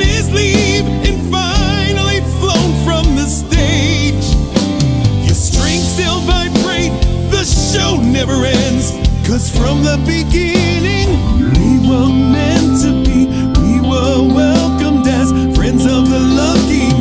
his leave and finally flown from the stage. Your strings still vibrate, the show never ends. Cause from the beginning, we were meant to be. We were welcomed as friends of the lucky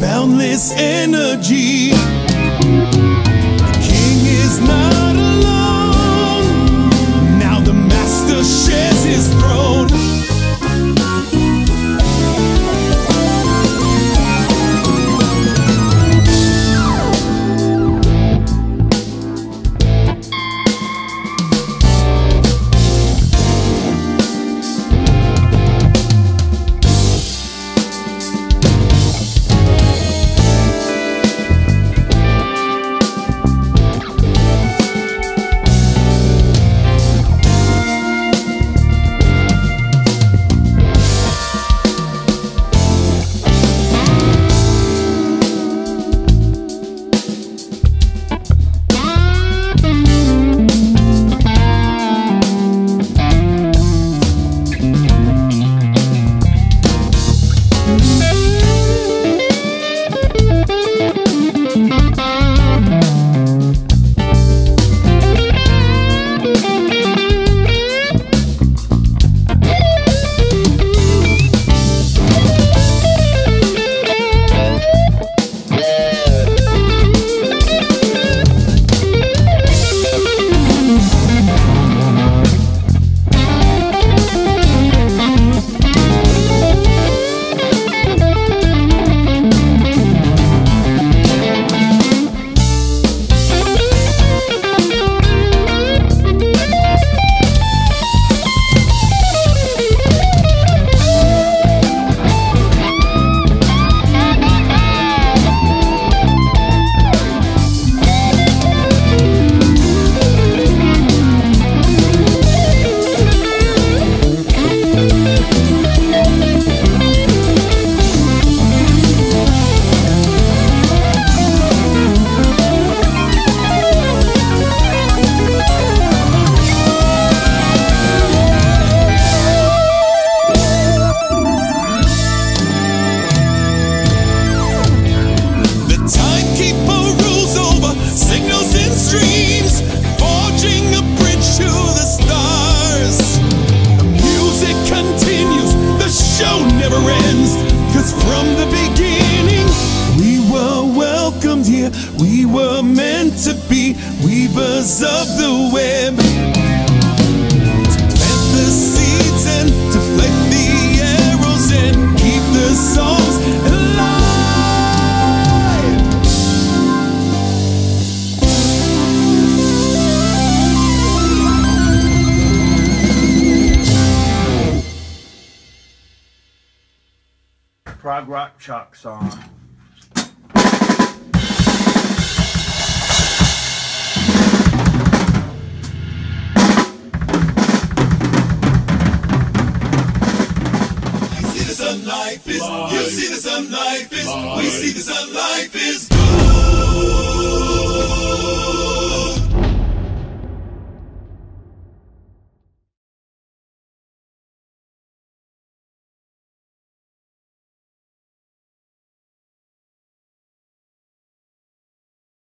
boundless energy. The king is not we were meant to be weavers of the web. To plant the seeds and deflect the arrows and keep the songs alive. prog rock chalk song. You see the sun life is, life we see the sun life is